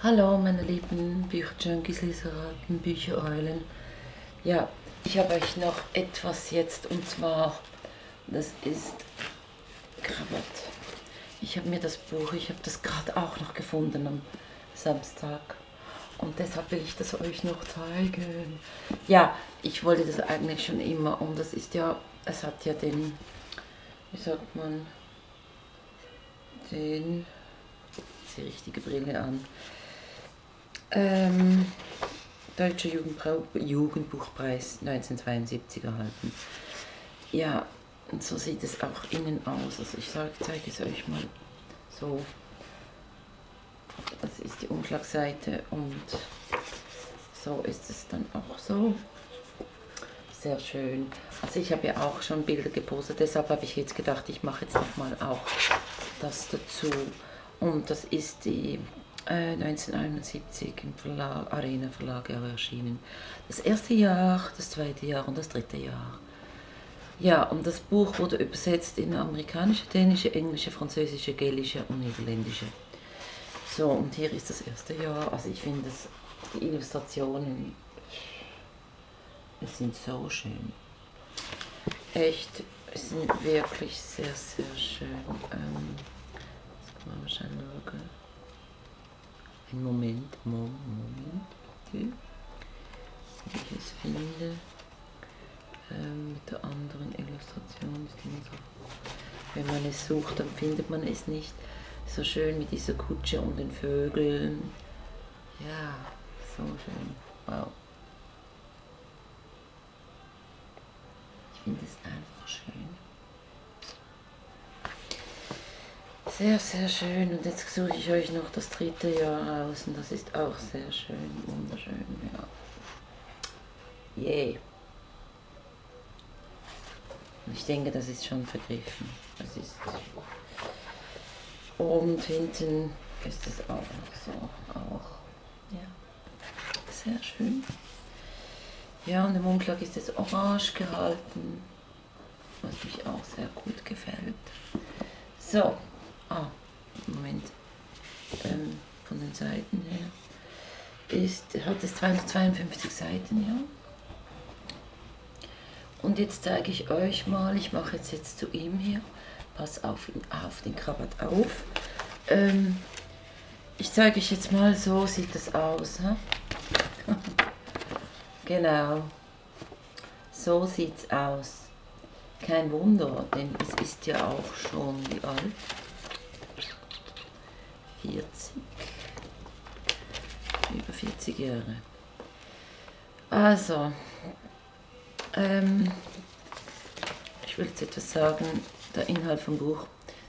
Hallo meine lieben Bücherjunkies, Leseraten, Büchereulen. Ja, ich habe euch noch etwas jetzt und zwar, das ist Krawatt. Ich habe mir das Buch, ich habe das gerade auch noch gefunden am Samstag und deshalb will ich das euch noch zeigen. Ja, ich wollte das eigentlich schon immer und das ist ja, es hat ja den, wie sagt man, den, die richtige Brille an. Ähm, Deutscher Jugendbuchpreis 1972 erhalten. Ja, und so sieht es auch innen aus. Also ich zeige es euch mal so. Das ist die Umschlagseite und so ist es dann auch so. Sehr schön. Also ich habe ja auch schon Bilder gepostet, deshalb habe ich jetzt gedacht, ich mache jetzt nochmal auch das dazu. Und das ist die 1971 äh, im Verlag, Arena Verlag erschienen. Das erste Jahr, das zweite Jahr und das dritte Jahr. Ja, und das Buch wurde übersetzt in amerikanische, dänische, englische, französische, gälische und niederländische. So, und hier ist das erste Jahr. Also ich finde, die Illustrationen es sind so schön. Echt, es sind wirklich sehr, sehr schön. Ähm, jetzt kann man wahrscheinlich schauen. Moment, Moment, bitte. Wie ich es finde. Ähm, mit der anderen Illustration. Wenn man es sucht, dann findet man es nicht. So schön mit dieser Kutsche und den Vögeln. Ja, so schön. Wow. Ich finde es einfach Sehr, sehr schön. Und jetzt suche ich euch noch das dritte Jahr aus. Und das ist auch sehr schön, wunderschön. Ja. Yeah. Und ich denke, das ist schon vergriffen. Das ist und hinten ist es auch so. Auch. Ja. Sehr schön. Ja, und im Umschlag ist es orange gehalten, was mich auch sehr gut gefällt. So, ah, Moment, ähm, von den Seiten her, ist, hat es 252 Seiten, ja. Und jetzt zeige ich euch mal, ich mache jetzt, jetzt zu ihm hier, pass auf, auf den Krabat auf. Ähm, ich zeige euch jetzt mal, so sieht das aus. genau, so sieht es aus. Kein Wunder, denn es ist ja auch schon, wie alt? 40. Über 40 Jahre. Also, ähm, ich will jetzt etwas sagen. Der Inhalt vom Buch.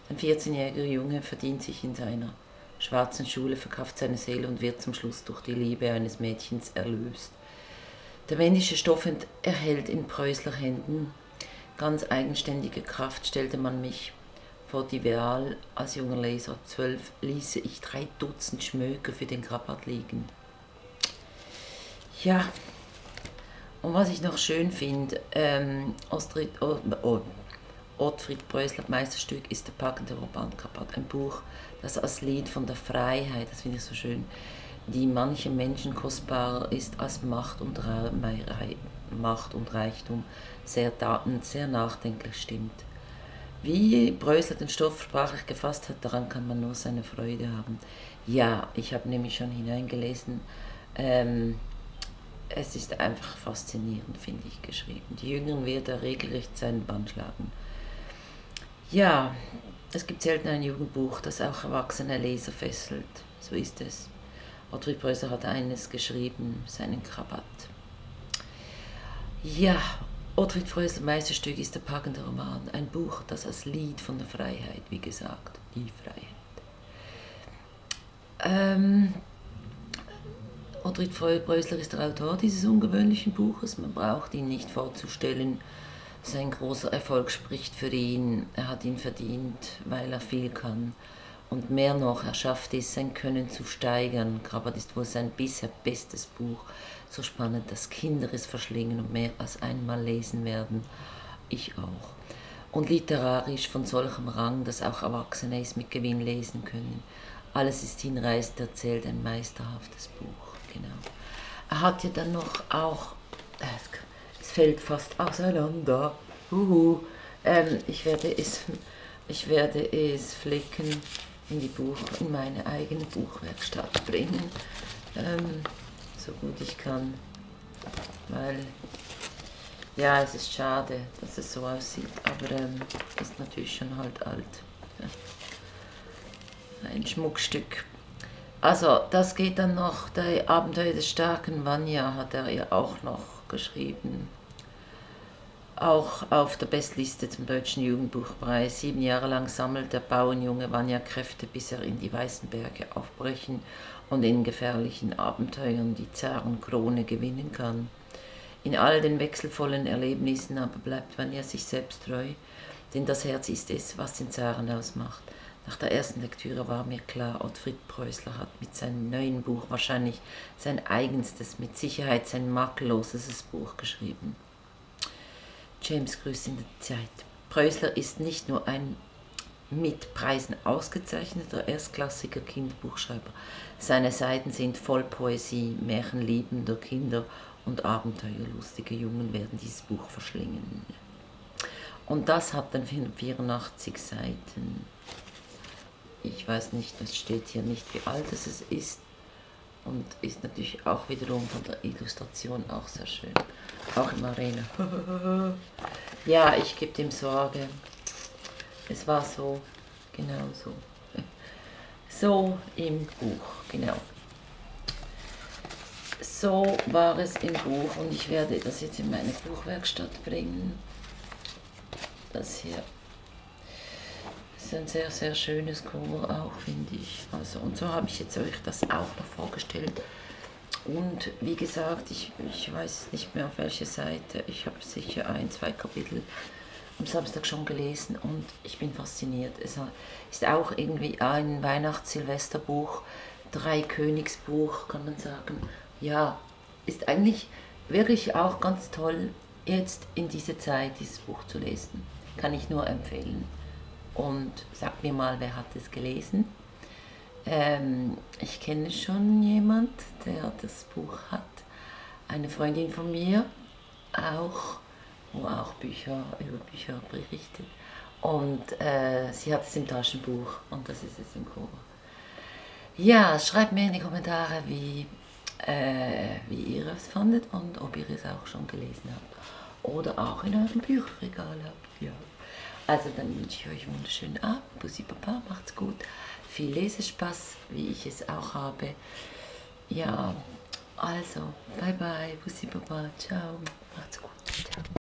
Ein 14-jähriger Junge verdient sich in seiner schwarzen Schule, verkauft seine Seele und wird zum Schluss durch die Liebe eines Mädchens erlöst. Der männliche Stoff erhält in Preußler Händen ganz eigenständige Kraft, stellte man mich vor die Wahl als junger Leser. Zwölf ließe ich drei Dutzend Schmöker für den Krabat liegen. Ja, und was ich noch schön finde, ähm, oh, oh, Ottfried Preußler Meisterstück ist der packende Roman Krabat, ein Buch, das als Lied von der Freiheit, das finde ich so schön, die manchen Menschen kostbarer ist als Macht und, Macht und Reichtum, sehr, sehr nachdenklich stimmt. Wie Brösel den Stoff sprachlich gefasst hat, daran kann man nur seine Freude haben. Ja, ich habe nämlich schon hineingelesen. Ähm, es ist einfach faszinierend, finde ich, geschrieben. Die Jüngeren wird er regelrecht seinen Bann schlagen. Ja, es gibt selten ein Jugendbuch, das auch erwachsene Leser fesselt. So ist es. Ottfried Preußer hat eines geschrieben, seinen Krabat. Ja, Ottfried Preußer Meisterstück ist der packende Roman, ein Buch, das als Lied von der Freiheit, wie gesagt, die Freiheit. Ähm, Ottfried Preußler ist der Autor dieses ungewöhnlichen Buches. Man braucht ihn nicht vorzustellen. Sein großer Erfolg spricht für ihn. Er hat ihn verdient, weil er viel kann. Und mehr noch, er schafft es, sein Können zu steigern. Krabat ist wohl sein bisher bestes Buch. So spannend, dass Kinder es verschlingen und mehr als einmal lesen werden. Ich auch. Und literarisch von solchem Rang, dass auch Erwachsene es mit Gewinn lesen können. Alles ist hinreißend erzählt, ein meisterhaftes Buch, genau. Er hat ja dann noch auch, äh, es fällt fast auseinander, Uhu. Ähm, ich, werde es, ich werde es flicken in die Buch, in meine eigene Buchwerkstatt bringen, ähm, so gut ich kann, weil ja, es ist schade, dass es so aussieht, aber ähm, ist natürlich schon halt alt. Ein Schmuckstück. Also, das geht dann noch, der Abenteuer des starken Vanya hat er ja auch noch geschrieben. Auch auf der Bestliste zum Deutschen Jugendbuchpreis. Sieben Jahre lang sammelt der Bauernjunge Vanya Kräfte, bis er in die Weißen Berge aufbrechen und in gefährlichen Abenteuern die Zarenkrone gewinnen kann. In all den wechselvollen Erlebnissen aber bleibt Vanya sich selbst treu, denn das Herz ist es, was den Zaren ausmacht. Nach der ersten Lektüre war mir klar, Ottfried Preußler hat mit seinem neuen Buch wahrscheinlich sein eigenstes, mit Sicherheit sein makellosestes Buch geschrieben. James Grüß in der Zeit. Preußler ist nicht nur ein mit Preisen ausgezeichneter erstklassiger Kinderbuchschreiber. Seine Seiten sind voll Poesie, märchenliebender Kinder und abenteuerlustige Jungen werden dieses Buch verschlingen. Und das hat dann 84 Seiten. Ich weiß nicht, es steht hier nicht, wie alt es ist. Und ist natürlich auch wiederum von der Illustration auch sehr schön. Auch im Arena. ja, ich gebe dem Sorge. Es war so, genau so. So im Buch, genau. So war es im Buch und ich werde das jetzt in meine Buchwerkstatt bringen. Das hier ist ein sehr, sehr schönes Cover auch, finde ich. Also, und so habe ich jetzt euch das auch noch vorgestellt. Und wie gesagt, ich, ich weiß nicht mehr auf welche Seite. Ich habe sicher ein, zwei Kapitel am Samstag schon gelesen und ich bin fasziniert. Es ist auch irgendwie ein Weihnachts-Silvesterbuch, drei Königsbuch, kann man sagen ja, ist eigentlich wirklich auch ganz toll, jetzt in dieser Zeit dieses Buch zu lesen. Kann ich nur empfehlen. Und sag mir mal, wer hat es gelesen? Ähm, ich kenne schon jemand, der das Buch hat. Eine Freundin von mir, auch, wo auch Bücher über Bücher berichtet. Und äh, sie hat es im Taschenbuch und das ist es im Cover. Ja, schreibt mir in die Kommentare, wie äh, wie ihr es fandet und ob ihr es auch schon gelesen habt oder auch in eurem Bücherregal habt. Ja. Also dann wünsche ich euch einen wunderschönen Abend. Bussi Papa, macht's gut. Viel Lesespaß, wie ich es auch habe. Ja, also, bye bye, Bussi Papa, ciao, macht's gut. Ciao.